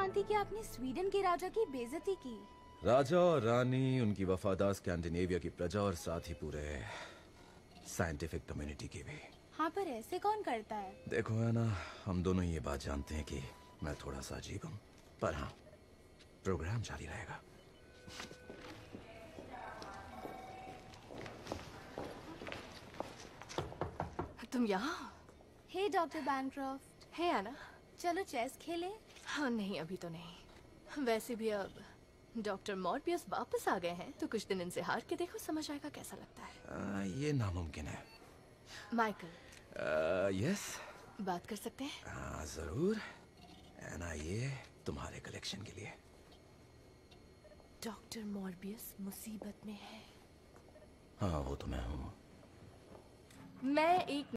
मानती कि आपने स्वीडन के राजा की बेजती की। राजा और रानी उनकी वफादार स्कैंडिनेविया की प्रजा और साथ ही पूरे साइंटिफिक कम्युनिटी की भी। हाँ पर ऐसे कौन करता है? देखो है ना हम दोनों ये बात जानते हैं कि मैं थोड़ा सा अजीब हूँ पर हाँ प्रोग्राम जारी रहेगा। तुम यहाँ? Hey doctor Bancroft. है आना चलो चेस खेलें। हाँ नहीं अभी तो नहीं। वैसे भी अब डॉक्टर मॉर्बियस वापस आ गए हैं तो कुछ दिन इनसे हार के देखो समझ आएगा कैसा लगता है। आ, ये नामुमकिन है। माइकल। यस बात कर सकते हैं? हाँ ज़रूर। है ना ये तुम्हारे कलेक्शन के लिए। डॉक्टर मॉर्बियस मुसीबत में है। हाँ वो तो मैं हूँ। मैं एक